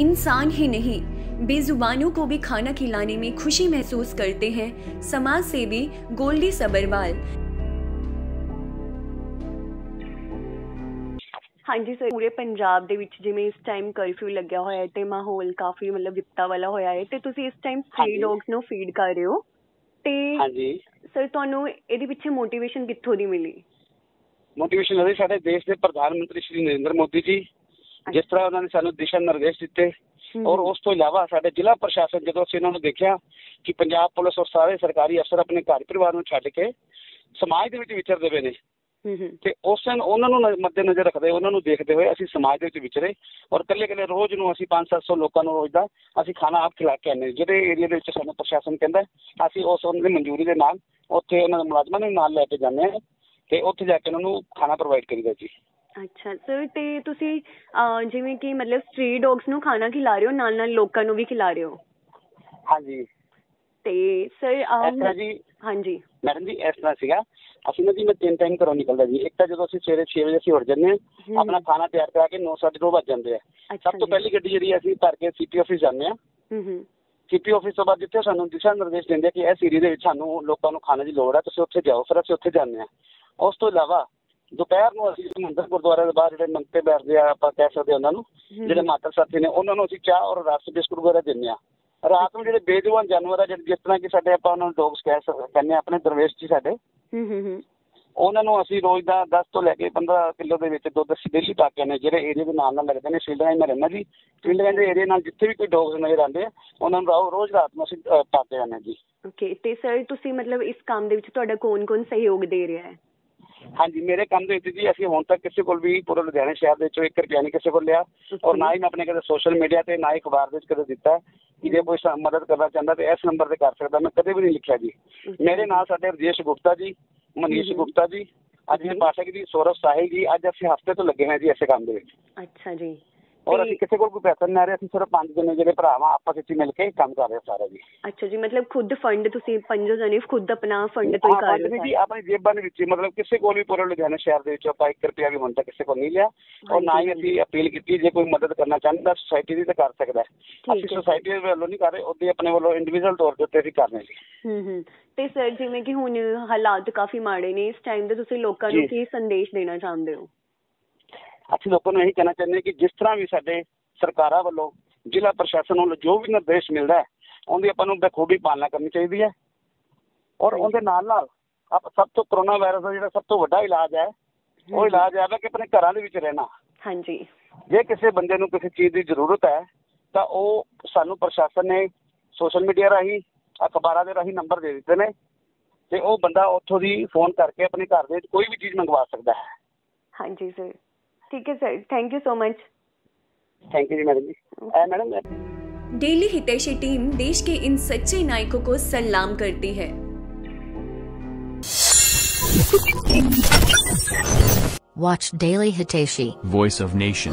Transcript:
इंसान ही नहीं बेजुबानों को भी खाना खिलाने में खुशी महसूस करते हैं समाज सेवी गोल्डी सबरवाल ਹਾਂਜੀ ਸਰ ਪੂਰੇ ਪੰਜਾਬ ਦੇ ਵਿੱਚ ਜਿਵੇਂ ਇਸ ਟਾਈਮ ਕਰਫਿਊ ਲੱਗਿਆ ਹੋਇਆ ਹੈ ਤੇ ਮਾਹੌਲ ਕਾਫੀ ਮਤਲਬ ਵਿਪਤਾ ਵਾਲਾ ਹੋਇਆ ਹੈ ਤੇ ਤੁਸੀਂ ਇਸ ਟਾਈਮ ਸਟ੍ਰੀ ਹਾਂਜੀ। ਡੌਗਸ ਨੂੰ ਫੀਡ ਕਰ ਰਹੇ ਹੋ ਤੇ ਹਾਂਜੀ ਸਰ ਤੁਹਾਨੂੰ ਇਹਦੇ ਪਿੱਛੇ ਮੋਟੀਵੇਸ਼ਨ ਕਿੱਥੋਂ ਦੀ ਮਿਲੀ ਮੋਟੀਵੇਸ਼ਨ ਹੈ ਸਾਡੇ ਦੇਸ਼ ਦੇ ਪ੍ਰਧਾਨ ਮੰਤਰੀ ਸ਼੍ਰੀ ਨਰਿੰਦਰ ਮੋਦੀ ਜੀ ਜਿਸ ਤਰ੍ਹਾਂ ਉਹਨਾਂ ਨੇ ਸਾਨੂੰ ਦਿਸ਼ਾ ਨਿਰਦੇਸ਼ ਦਿੱਤੇ ਔਰ ਉਸ ਤੋਂ ਇਲਾਵਾ ਸਾਡੇ ਜ਼ਿਲ੍ਹਾ ਪ੍ਰਸ਼ਾਸਨ ਜਦੋਂ ਅਸੀਂ ਉਹਨਾਂ ਨੂੰ ਦੇਖਿਆ ਕਿ ਪੰਜਾਬ ਪੁਲਿਸ ਔਰ ਸਾਰੇ ਸਰਕਾਰੀ ਅਫਸਰ ਆਪਣੇ ਘਰ ਪਰਿਵਾਰ ਨੂੰ ਛੱਡ ਕੇ ਸਮਾਜ ਦੇ ਵਿੱਚ ਵਿਚਰਦੇ ਪਏ ਨੇ ਤੇ ਉਸ ਦਿਨ ਉਹਨਾਂ ਨੂੰ ਨ- ਮੱਦੇਨਜ਼ਰ ਰੱਖਦੇ ਉਹਨਾਂ ਨੂੰ ਦੇਖਦੇ ਹੋਏ ਅਸੀਂ ਸਮਾਜ ਦੇ ਵਿੱਚ ਵਿਚਰੇ ਔਰ ਕੱਲੇ ਕੱਲੇ ਰੋਜ਼ ਨੂੰ ਅਸੀਂ 5-700 ਲੋਕਾਂ ਨੂੰ ਰੋਜ਼ ਦਾ ਅਸੀਂ ਖਾਣਾ ਆਪ ਖਿਲਾ ਕੇ ਹਾਂ। ਜਿਹੜੇ ਏਰੀਆ ਦੇ ਵਿੱਚ ਸਾਨੂੰ ਪ੍ਰਸ਼ਾਸਨ ਕਹਿੰਦਾ ਅਸੀਂ ਉਸ ਉਹਨਾਂ ਦੀ ਮਨਜ਼ੂਰੀ ਦੇ ਨਾਲ ਉੱਥੇ ਉਹਨਾਂ ਦੇ ਮੁਲਾਜ਼ਮਾਂ ਨੂੰ ਨਾਲ ਲੈ ਕੇ ਜਾਂਦੇ ਹਾਂ ਤੇ ਉੱਥੇ ਜਾ ਕੇ ਉਹਨਾਂ ਨੂੰ ਖਾਣਾ ਪ੍ਰੋਵਾਈਡ ਕਰੀਦਾ ਜੀ। ਅੱਛਾ ਸਰ ਤੇ ਤੁਸੀਂ ਜਿਵੇਂ ਕਿ ਮਤਲਬ ਸਟ੍ਰੀ ਡੌਗਸ ਨੂੰ ਖਾਣਾ ਖਿਲਾ ਰਹੇ ਹੋ ਨਾਲ ਨਾਲ ਲੋਕਾਂ ਨੂੰ ਵੀ ਖਿਲਾ ਰਹੇ ਹੋ? ਹਾਂਜੀ। ਤੇ ਸਰ ਇਸ ਤਰ੍ਹਾਂ ਜੀ ਹਾਂਜੀ। ਮੈਡਮ ਜੀ ਇਸ ਤਰ੍ਹਾਂ ਸੀਗਾ। ਅਸੀਂ ਨਾ ਜੀ ਮੈਂ ਤਿੰਨ ਟਾਈਮ ਘਰੋਂ ਨਿਕਲਦਾ ਜੀ। ਇੱਕ ਤਾਂ ਜਦੋਂ ਅਸੀਂ ਸਵੇਰੇ 6 ਵਜੇ ਅਸੀਂ ਉੱਠ ਜੰਨੇ ਹਮ, ਆਪਣਾ ਖਾਣਾ ਤਿਆਰ ਕਰਾ ਕੇ 9:30 ਵੱਜ ਜਾਂਦੇ ਆ। ਸਭ ਤੋਂ। ਪਹਿਲੀ ਗੱਡੀ ਜਿਹੜੀ ਅਸੀਂ ਭਰ ਕੇ ਸੀਪੀ ਆਫਿਸ ਜਾਂਦੇ ਆ ਸੀਪੀ ਆਫਿਸ ਤੋਂ ਬਾਅਦ ਜਿੱਥੇ ਸਾਨੂੰ ਦਿਸ਼ਾ ਨਿਰਦੇਸ਼ ਦਿੰਦੇ ਆ ਕਿ ਇਸ ਏਰੀਆ ਦੇ ਵਿੱਚ ਸਾਨੂੰ ਲੋਕਾਂ ਨੂੰ ਖਾਣੇ ਦੀ ਲੋੜ ਹੈ ਤੁਸੀਂ ਉੱਥੇ ਜਾਓ। ਫਿਰ ਅਸੀਂ ਉੱਥੇ ਜਾਂਦੇ ਆ ਉਸ ਤੋਂ ਇਲਾਵਾ ਦੁਪਹਿਰ ਨੂੰ ਅਸੀਂ ਮੰਦਰ ਗੁਰਦੁਆਰੇ ਦੇ ਬਾਹਰ ਜਿਹੜੇ ਮੰਗਤੇ ਬੈਠਦੇ ਆ ਆਪਾਂ ਕਹਿ ਸਕਦੇ ਉਹਨਾਂ ਨੂੰ ਜਿਹੜੇ ਮਾਤਰ ਸਾਥੀ ਨੇ ਉਹਨਾਂ ਨੂੰ ਅਸੀਂ ਚਾਹ ਔਰ ਰਸ ਬਿਸਕੁਟ ਵਗੈਰਾ ਦਿੰਦੇ ਆ ਰਾਤ ਨੂੰ ਜਿਹੜੇ ਬੇਜਵਾਨ ਜਾਨਵਰ ਆ ਜਿਹੜੇ ਜਿਸ ਤਰ੍ਹਾਂ ਕਿ ਸਾਡੇ ਆਪਾਂ ਉਹਨਾਂ ਨੂੰ ਡੌਗਸ ਕਹਿ ਸਕਦੇ ਕਹਿੰਦੇ ਆਪਣੇ ਦਰਵੇਸ਼ ਜੀ ਸਾਡੇ ਉਹਨਾਂ ਨੂੰ ਅਸੀਂ ਰੋਜ਼ ਦਾ 10 ਤੋਂ ਲੈ ਕੇ 15 ਕਿਲੋ ਦੇ ਵਿੱਚ ਦੁੱਧ ਅਸੀਂ ਡੇਲੀ ਪਾ ਕੇ ਹਾਂ ਜਿਹੜੇ ਏਰੀਆ ਦੇ ਨਾਲ ਨਾਲ ਲੱਗਦੇ ਨੇ ਫੀਲਡਾਂ 'ਚ ਮੈਂ ਜੀ। ਫੀਲਡਾਂ ਦੇ ਏਰੀਆ ਨਾਲ ਜਿੱਥੇ ਵੀ ਕੋਈ ਡੌਗਸ ਨਜ਼ਰ ਆਉਂਦੇ ਆ ਉਹਨਾਂ ਨੂੰ ਰੋਜ਼ ਰਾਤ ਨੂੰ ਅਸੀਂ ਅਹ, ਪਾ ਕੇ ਆਉਂਦੇ ਹਾਂ ਜੀ। ਓਕੇ ਤੇ ਸਰ ਤੁਸੀਂ ਮਤਲਬ ਇਸ ਕੰਮ ਦੇ ਵਿੱਚ ਤੁਹਾਡਾ ਕੌਣ-ਕੌਣ ਸਹਿਯੋਗ ਦੇ ਰਿਹਾ ਹੈ? ਹਾਂਜੀ ਮੇਰੇ ਕੰਮ ਦੇ ਵਿੱਚ ਜੀ ਅਸੀਂ ਹੁਣ ਤੱਕ ਕਿਸੇ ਕੋਲ ਵੀ ਪੂਰੇ ਲੁਧਿਆਣੇ ਸ਼ਹਿਰ ਦੇ ਵਿੱਚੋਂ 1 ਰੁਪਿਆ ਨਹੀਂ ਕਿਸੇ ਕੋਲ ਲਿਆ। ਔਰ ਨਾ ਹੀ ਮੈਂ ਆਪਣੇ ਕਦੇ ਸੋਸ਼ਲ ਮੀਡੀਆ ਤੇ ਨਾ ਹੀ ਅਖਬਾਰ ਦੇ ਵਿੱਚ ਕਦੇ ਦਿੱਤਾ। ਕਿ ਜੇ ਕੋਈ ਮਦਦ ਕਰਨਾ ਚਾਹੁੰਦਾ ਤੇ ਇਸ ਨੰਬਰ ਤੇ ਕਰ ਸਕਦਾ। ਮੈਂ ਕਦੇ ਵੀ ਨਹੀਂ ਲਿਖਿਆ ਜੀ। ਮੇਰੇ ਨਾਲ ਸਾਡੇ ਰਜੇਸ਼ ਗੁਪਤਾ ਜੀ ਮਨੀਸ਼। ਗੁਪਤਾ ਜੀ ਅਜੇ ਪਾਠਕ ਜੀ ਸੌਰਵ ਸਾਹਿਲ ਜੀ ਅੱਜ ਅਸੀਂ ਹਫ਼ਤੇ ਤੋਂ ਲੱਗੇ ਹਾਂ ਜੀ ਇਸੇ ਕੰਮ ਦੇ ਵਿੱਚ। ਅੱਛਾ ਜੀ। ਔਰ ਅਸੀਂ ਕਿਸੇ ਕੋਲ ਕੋਈ ਪੈਸਾ ਨਹੀਂ ਲੈ ਰਹੇ ਅਸੀਂ ਸਿਰਫ ਪੰਜ ਜਣੇ ਜਿਹੜੇ ਭਰਾ ਵਾਂ ਆਪਸ ਵਿੱਚ ਮਿਲ ਕੇ ਕੰਮ ਕਰ ਰਹੇ ਹਾਂ ਸਾਰਾ ਜੀ ਅੱਛਾ ਜੀ ਮਤਲਬ ਖੁਦ ਫੰਡ ਤੁਸੀਂ ਪੰਜੋ ਜਣੇ ਖੁਦ ਆਪਣਾ ਫੰਡ ਤੋਂ ਹੀ ਹਾਂ, ਕਰ ਰਹੇ ਨਹੀਂ ਜੀ ਹੋ ਆਪਣੀ ਜੇਬਾਂ ਦੇ ਵਿੱਚ ਹੀ, ਮਤਲਬ ਕਿਸੇ ਕੋਲ ਵੀ ਪੂਰੇ ਲੁਧਿਆਣਾ ਸ਼ਹਿਰ ਦੇ ਵਿੱਚ ਆਪਾਂ 1 ਰੁਪਿਆ ਵੀ ਹੁਣ ਤੱਕ ਕਿਸੇ ਕੋਲ ਨਹੀਂ ਲਿਆ ਔਰ ਨਾ ਹੀ। ਅਸੀਂ ਅਪੀਲ ਕੀਤੀ ਜੇ ਕੋਈ ਮਦਦ ਕਰਨਾ ਚਾਹੁੰਦਾ ਸੁਸਾਇਟੀ ਦੀ ਤਾਂ ਕਰ ਸਕਦਾ ਹੈ। ਅਸੀਂ ਹੈ। ਸੁਸਾਇਟੀ ਦੇ ਵੱਲੋਂ ਨਹੀਂ ਕਰ ਰਹੇ ਉਹਦੇ ਆਪਣੇ ਵੱਲੋਂ ਇੰਡੀਵਿਜੂਅਲ ਤੌਰ ਤੇ ਅਸੀਂ ਕਰ ਰਹੇ ਜੀ ਹੂੰ ਹੂੰ ਤੇ ਸਰ ਜਿਵੇਂ ਕਿ ਹੁਣ ਹਾਲਾਤ ਕਾਫੀ ਮਾੜੇ ਨੇ ਇਸ ਟਾਈਮ ਤੇ ਤੁਸੀਂ ਲੋਕਾਂ ਨੂੰ। ਕੀ ਸੰਦੇਸ਼ ਦੇਣਾ ਚਾਹੁੰਦੇ ਹੋ ਅਸੀਂ ਲੋਕਾਂ ਨੂੰ ਇਹੀ ਕਹਿਣਾ ਚਾਹੁੰਦੇ ਹਾਂ ਕਿ ਜਿਸ ਤਰ੍ਹਾਂ ਵੀ ਸਾਡੇ ਸਰਕਾਰਾਂ ਵੱਲੋਂ ਜ਼ਿਲ੍ਹਾ ਪ੍ਰਸ਼ਾਸਨ ਵੱਲੋਂ ਜੋ ਵੀ ਨਿਰਦੇਸ਼ ਮਿਲਦਾ ਹੈ ਉਹਦੀ ਆਪਾਂ ਨੂੰ ਬਖੂਬੀ ਪਾਲਣਾ ਕਰਨੀ ਚਾਹੀਦੀ ਹੈ। ਔਰ ਉਹਦੇ ਨਾਲ ਨਾਲ ਆਪ ਸਭ ਤੋਂ ਕਰੋਨਾ ਵਾਇਰਸ ਦਾ ਜਿਹੜਾ ਸਭ ਤੋਂ ਵੱਡਾ ਇਲਾਜ ਹੈ ਉਹ ਇਲਾਜ ਹੈ ਕਿ ਆਪਣੇ ਘਰਾਂ ਦੇ ਵਿੱਚ ਰਹਿਣਾ। ਹਾਂਜੀ। ਜੇ ਕਿਸੇ ਬੰਦੇ ਨੂੰ ਕਿਸੇ ਚੀਜ਼ ਦੀ ਜ਼ਰੂਰਤ ਹੈ ਤਾਂ ਉਹ ਸਾਨੂੰ ਪ੍ਰਸ਼ਾਸਨ ਨੇ ਸੋਸ਼ਲ ਮੀਡੀਆ ਰਾਹੀਂ ਅਖਬਾਰਾਂ ਦੇ ਰਾਹੀਂ ਨੰਬਰ ਦੇ ਦਿੱਤੇ ਨੇ ਤੇ ਉਹ ਬੰਦਾ ਉੱਥੋਂ ਦੀ ਫੋਨ ਕਰਕੇ ਆਪਣੇ ਘਰ ਦੇ ਵਿੱਚ ਕੋਈ ਵੀ ਚੀਜ਼ ਮੰਗਵਾ ਸਕਦਾ ਹੈ। ਹਾਂਜੀ ਸਰ। ठीक है sir thank you so much thank you madam ji madam daily Hitaishi team देश के इन सच्चे नायकों को सलाम करती है। Watch daily Hitaishi voice of nation